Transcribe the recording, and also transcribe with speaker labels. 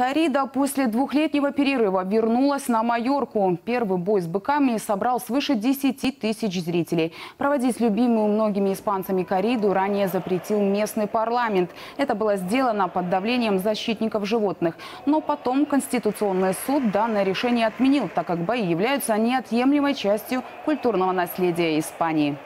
Speaker 1: Корида после двухлетнего перерыва вернулась на Майорку. Первый бой с быками собрал свыше 10 тысяч зрителей. Проводить любимую многими испанцами кориду ранее запретил местный парламент. Это было сделано под давлением защитников животных. Но потом Конституционный суд данное решение отменил, так как бои являются неотъемлемой частью культурного наследия Испании.